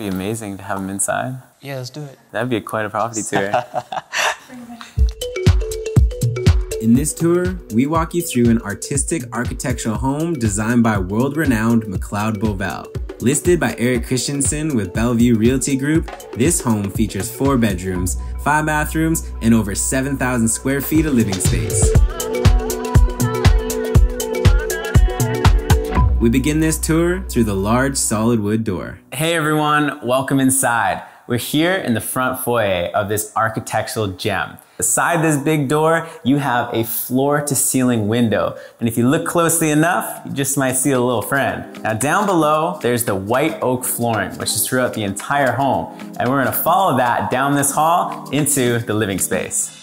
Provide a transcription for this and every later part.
be amazing to have them inside. Yeah, let's do it. That'd be quite a property tour. In this tour, we walk you through an artistic architectural home designed by world renowned McLeod Bovell. Listed by Eric Christiansen with Bellevue Realty Group, this home features four bedrooms, five bathrooms, and over 7,000 square feet of living space. We begin this tour through the large solid wood door. Hey everyone, welcome inside. We're here in the front foyer of this architectural gem. Beside this big door, you have a floor to ceiling window. And if you look closely enough, you just might see a little friend. Now down below, there's the white oak flooring, which is throughout the entire home. And we're gonna follow that down this hall into the living space.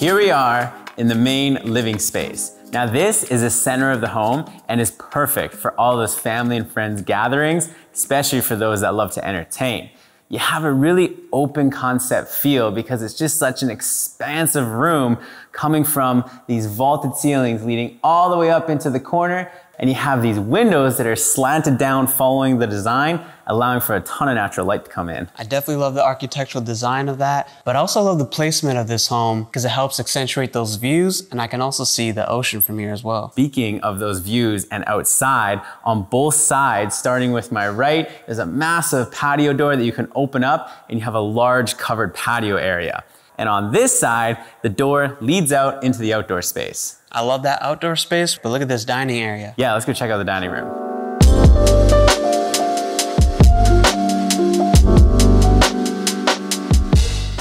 Here we are in the main living space. Now this is the center of the home and is perfect for all those family and friends gatherings, especially for those that love to entertain. You have a really open concept feel because it's just such an expansive room coming from these vaulted ceilings leading all the way up into the corner and you have these windows that are slanted down following the design, allowing for a ton of natural light to come in. I definitely love the architectural design of that, but I also love the placement of this home because it helps accentuate those views and I can also see the ocean from here as well. Speaking of those views and outside, on both sides, starting with my right, there's a massive patio door that you can open up and you have a large covered patio area. And on this side, the door leads out into the outdoor space. I love that outdoor space, but look at this dining area. Yeah, let's go check out the dining room.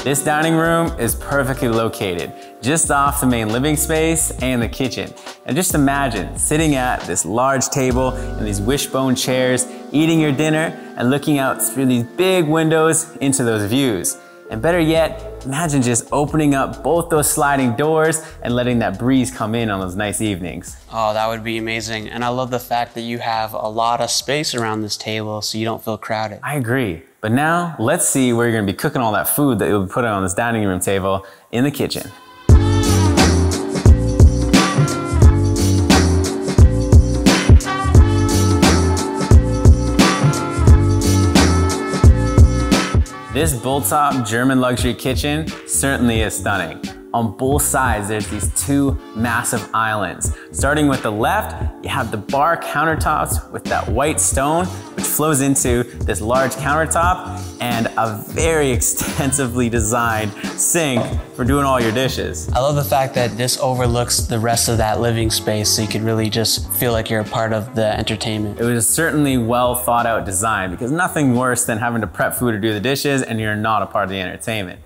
This dining room is perfectly located, just off the main living space and the kitchen. And just imagine sitting at this large table and these wishbone chairs, eating your dinner and looking out through these big windows into those views. And better yet, imagine just opening up both those sliding doors and letting that breeze come in on those nice evenings. Oh, that would be amazing. And I love the fact that you have a lot of space around this table so you don't feel crowded. I agree. But now let's see where you're gonna be cooking all that food that you'll be putting on this dining room table in the kitchen. This bulthaup German luxury kitchen certainly is stunning. On both sides, there's these two massive islands. Starting with the left, you have the bar countertops with that white stone, which flows into this large countertop and a very extensively designed sink for doing all your dishes. I love the fact that this overlooks the rest of that living space so you could really just feel like you're a part of the entertainment. It was certainly well thought out design because nothing worse than having to prep food or do the dishes and you're not a part of the entertainment.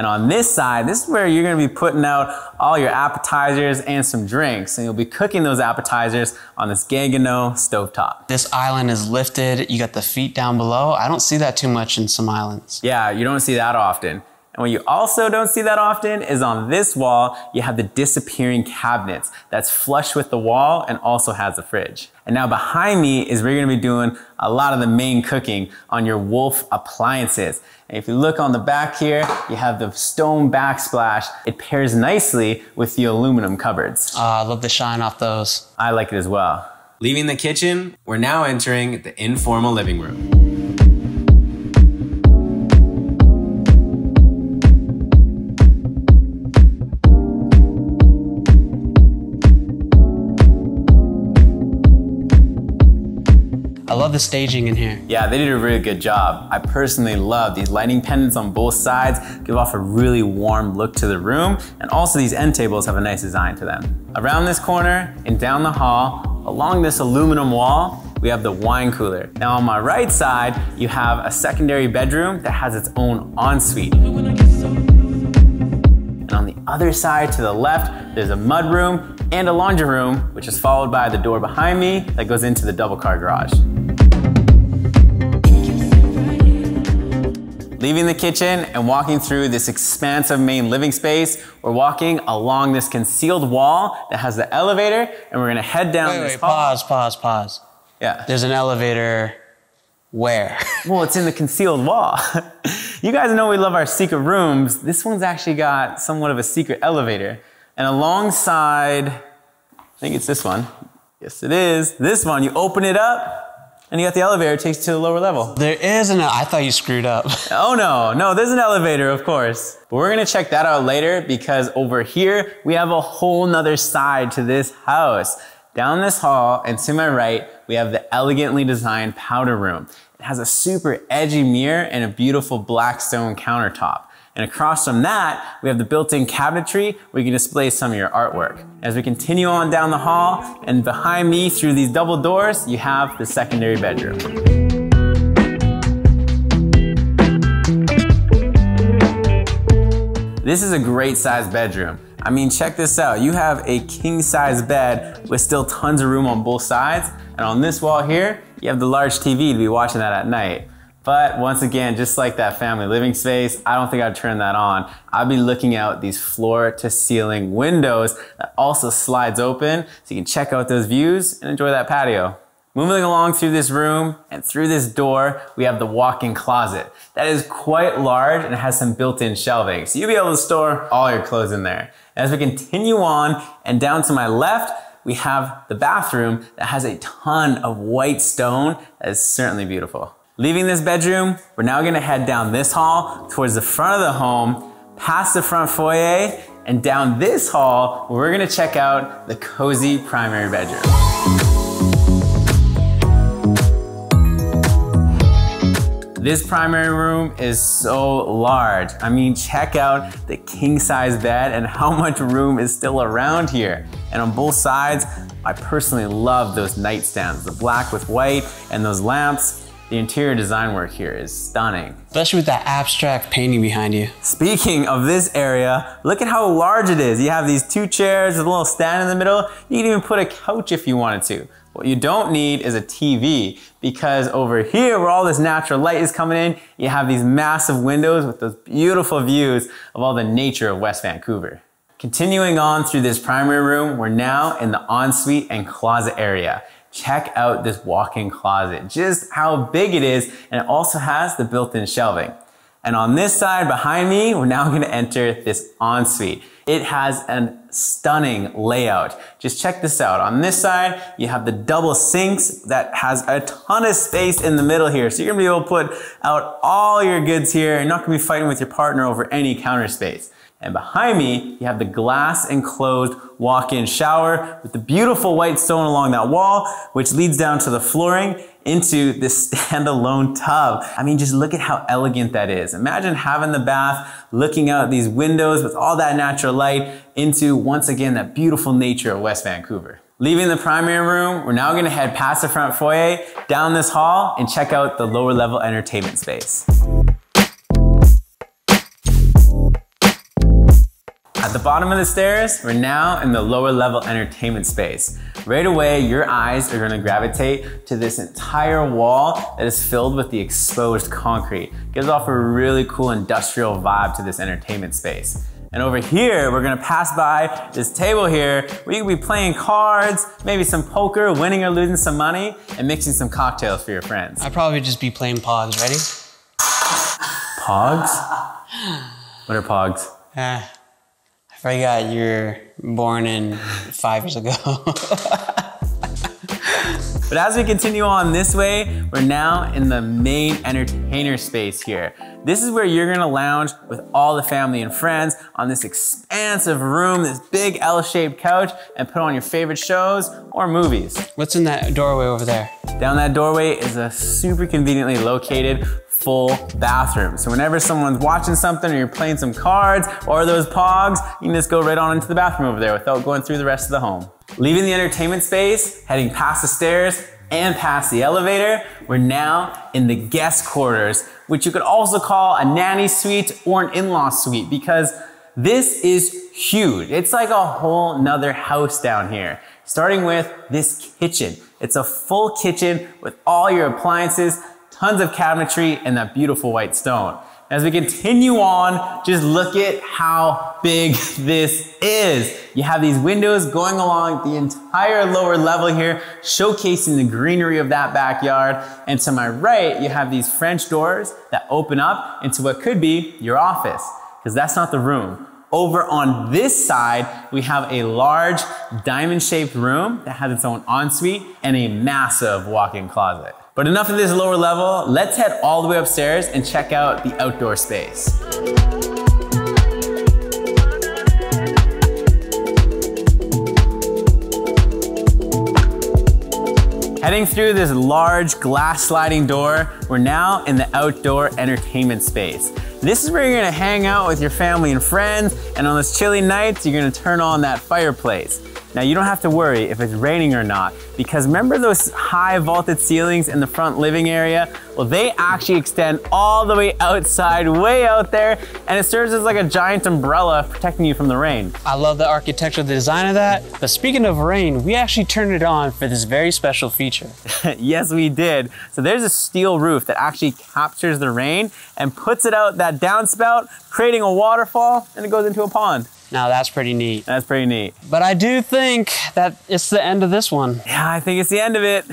And on this side, this is where you're gonna be putting out all your appetizers and some drinks. And you'll be cooking those appetizers on this Gaggenau stovetop. This island is lifted, you got the feet down below. I don't see that too much in some islands. Yeah, you don't see that often. And what you also don't see that often is on this wall, you have the disappearing cabinets that's flush with the wall and also has a fridge. And now behind me is where you're gonna be doing a lot of the main cooking on your Wolf appliances. And if you look on the back here, you have the stone backsplash. It pairs nicely with the aluminum cupboards. Oh, I love the shine off those. I like it as well. Leaving the kitchen, we're now entering the informal living room. Love the staging in here. Yeah, they did a really good job. I personally love these lighting pendants on both sides, give off a really warm look to the room, and also these end tables have a nice design to them. Around this corner and down the hall, along this aluminum wall, we have the wine cooler. Now on my right side, you have a secondary bedroom that has its own ensuite. And on the other side to the left, there's a mud room and a laundry room, which is followed by the door behind me that goes into the double car garage. Leaving the kitchen and walking through this expansive main living space, we're walking along this concealed wall that has the elevator, and we're gonna head down Wait, this wait, hall. pause, pause, pause. Yeah. There's an elevator where? Well, it's in the concealed wall. you guys know we love our secret rooms. This one's actually got somewhat of a secret elevator. And alongside, I think it's this one. Yes, it is. This one, you open it up, and you got the elevator, it takes you to the lower level. There is an, I thought you screwed up. Oh no, no, there's an elevator, of course. But we're gonna check that out later because over here, we have a whole nother side to this house. Down this hall and to my right, we have the elegantly designed powder room. It has a super edgy mirror and a beautiful black stone countertop. And across from that, we have the built-in cabinetry where you can display some of your artwork. As we continue on down the hall, and behind me through these double doors, you have the secondary bedroom. This is a great size bedroom. I mean, check this out. You have a king size bed with still tons of room on both sides. And on this wall here, you have the large TV to be watching that at night. But once again, just like that family living space, I don't think I'd turn that on. I'd be looking out these floor to ceiling windows that also slides open so you can check out those views and enjoy that patio. Moving along through this room and through this door, we have the walk-in closet. That is quite large and has some built-in shelving. So you'll be able to store all your clothes in there. As we continue on and down to my left, we have the bathroom that has a ton of white stone that is certainly beautiful. Leaving this bedroom, we're now gonna head down this hall towards the front of the home, past the front foyer, and down this hall, we're gonna check out the cozy primary bedroom. This primary room is so large. I mean, check out the king size bed and how much room is still around here. And on both sides, I personally love those nightstands, the black with white and those lamps. The interior design work here is stunning. Especially with that abstract painting behind you. Speaking of this area, look at how large it is. You have these two chairs with a little stand in the middle. You can even put a couch if you wanted to. What you don't need is a TV because over here where all this natural light is coming in, you have these massive windows with those beautiful views of all the nature of West Vancouver. Continuing on through this primary room, we're now in the ensuite and closet area check out this walk-in closet, just how big it is, and it also has the built-in shelving. And on this side behind me, we're now gonna enter this ensuite. It has a stunning layout. Just check this out. On this side, you have the double sinks that has a ton of space in the middle here. So you're gonna be able to put out all your goods here. You're not gonna be fighting with your partner over any counter space. And behind me, you have the glass enclosed walk-in shower with the beautiful white stone along that wall, which leads down to the flooring into this standalone tub. I mean, just look at how elegant that is. Imagine having the bath, looking out these windows with all that natural light into, once again, that beautiful nature of West Vancouver. Leaving the primary room, we're now gonna head past the front foyer, down this hall, and check out the lower level entertainment space. At the bottom of the stairs, we're now in the lower level entertainment space. Right away, your eyes are gonna gravitate to this entire wall that is filled with the exposed concrete. Gives off a really cool industrial vibe to this entertainment space. And over here, we're gonna pass by this table here where you can be playing cards, maybe some poker, winning or losing some money, and mixing some cocktails for your friends. I'd probably just be playing Pogs. Ready? Pogs? What are Pogs? Uh, Forgot you're born in five years ago. But as we continue on this way, we're now in the main entertainer space here. This is where you're gonna lounge with all the family and friends on this expansive room, this big L-shaped couch, and put on your favorite shows or movies. What's in that doorway over there? Down that doorway is a super conveniently located full bathroom. So whenever someone's watching something or you're playing some cards or those pogs, you can just go right on into the bathroom over there without going through the rest of the home. Leaving the entertainment space, heading past the stairs and past the elevator, we're now in the guest quarters, which you could also call a nanny suite or an in-law suite because this is huge. It's like a whole nother house down here. Starting with this kitchen. It's a full kitchen with all your appliances, tons of cabinetry, and that beautiful white stone. As we continue on, just look at how big this is. You have these windows going along the entire lower level here, showcasing the greenery of that backyard. And to my right, you have these French doors that open up into what could be your office, because that's not the room. Over on this side, we have a large diamond shaped room that has its own ensuite and a massive walk in closet. But enough of this lower level, let's head all the way upstairs and check out the outdoor space. Heading through this large glass sliding door, we're now in the outdoor entertainment space. This is where you're gonna hang out with your family and friends, and on those chilly nights, you're gonna turn on that fireplace. Now you don't have to worry if it's raining or not because remember those high vaulted ceilings in the front living area? Well, they actually extend all the way outside, way out there, and it serves as like a giant umbrella protecting you from the rain. I love the architecture, the design of that. But speaking of rain, we actually turned it on for this very special feature. yes, we did. So there's a steel roof that actually captures the rain and puts it out that downspout, creating a waterfall, and it goes into a pond. Now that's pretty neat. That's pretty neat. But I do think that it's the end of this one. Yeah, I think it's the end of it.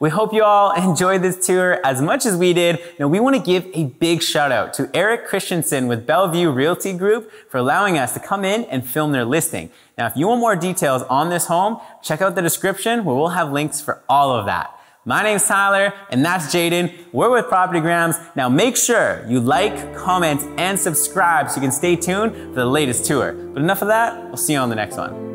We hope you all enjoyed this tour as much as we did. Now, we want to give a big shout out to Eric Christiansen with Bellevue Realty Group for allowing us to come in and film their listing. Now, if you want more details on this home, check out the description where we'll have links for all of that. My name's Tyler, and that's Jaden. We're with Propertygrams. Now make sure you like, comment, and subscribe so you can stay tuned for the latest tour. But enough of that, we'll see you on the next one.